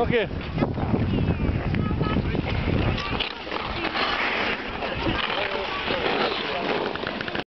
Okay.